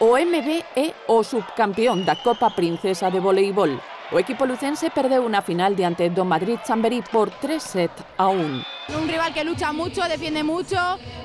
O MB é o subcampeón da Copa Princesa de Voleibol. O equipo lucense perdeu unha final diante do Madrid Chamberí por 3 set a 1. Un rival que lucha mucho, defiende mucho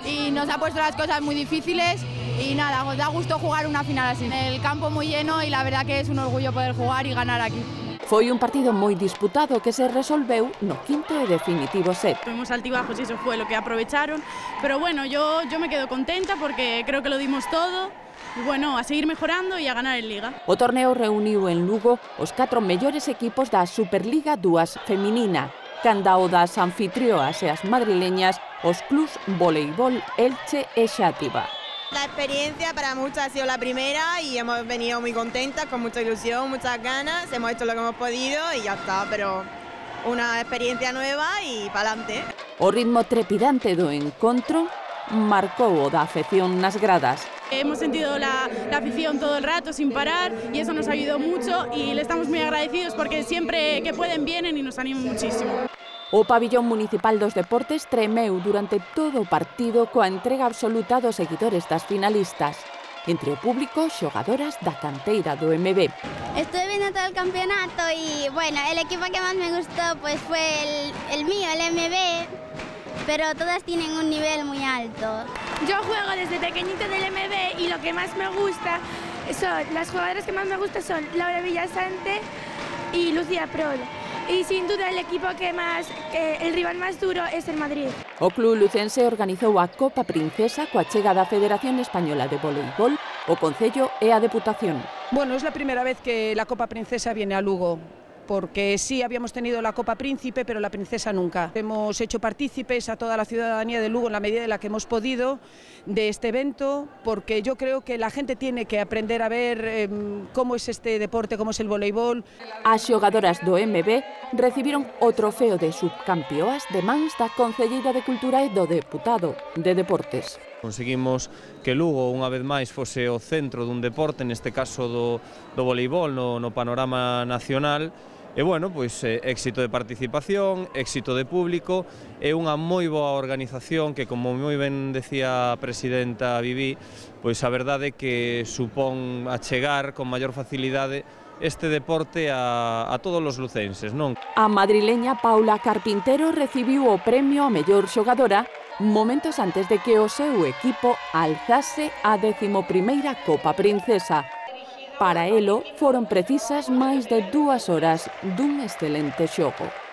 y nos ha puesto las cosas muy difíciles y nada, os da gusto jugar una final así. El campo muy lleno y la verdad que es un orgullo poder jugar y ganar aquí. Foi un partido moi disputado que se resolveu no quinto e definitivo set. Tuvimos altibajos y eso fue lo que aprovecharon, pero bueno, yo, yo me quedo contenta porque creo que lo dimos todo. Y bueno, a seguir mejorando y a ganar en Liga. O torneo reuniu en Lugo os catro mellores equipos da Superliga 2 feminina, canda o das anfitrioas e as madrileñas os clubs voleibol Elche e Xátiva. La experiencia para muchas ha sido la primera y hemos venido muy contentas, con mucha ilusión, muchas ganas, hemos hecho lo que hemos podido y ya está, pero una experiencia nueva y para adelante. O ritmo trepidante do encontro marcou o da afección nas gradas. Hemos sentido la, la, afición todo el rato sin parar y eso nos ayudó mucho y le estamos muy agradecidos porque siempre que pueden vienen y nos animan muchísimo. O pabillón municipal dos deportes tremeu durante todo o partido coa entrega absoluta dos seguidores das finalistas. Entre o público, xogadoras da canteira do MB. Estuve viendo todo el campeonato y bueno, el equipo que más me gustó pues fue el, el mío, el MB, pero todas tienen un nivel muy alto. Yo juego desde pequeñito del MB y lo que más me gusta son, las jugadoras que más me gustan son Laura Villasante y Lucía Prol. y sin duda el equipo que más, eh, el rival más duro es el Madrid. O Club Lucense organizou a Copa Princesa coa chega da Federación Española de Voleibol, o Concello e a Deputación. Bueno, es la primera vez que la Copa Princesa viene a Lugo porque sí habíamos tenido la Copa Príncipe, pero la Princesa nunca. Hemos hecho partícipes a toda la ciudadanía de Lugo en la medida de la que hemos podido de este evento, porque yo creo que la gente tiene que aprender a ver eh, como es este deporte, como es el voleibol. As xogadoras do MB recibiron o trofeo de subcampeoas de mans da Concelleira de Cultura e do Deputado de Deportes. Conseguimos que Lugo unha vez máis fose o centro dun deporte, neste caso do, do voleibol no, no panorama nacional, E bueno, pois eh, éxito de participación, éxito de público e unha moi boa organización que como moi ben decía a presidenta Viví, pois a verdade que supón achegar con maior facilidade este deporte a, a todos os lucenses, non? A madrileña Paula Carpintero recibiu o premio a mellor xogadora momentos antes de que o seu equipo alzase a decimoprimeira Copa Princesa, Para elo foron precisas máis de dúas horas dun excelente xogo.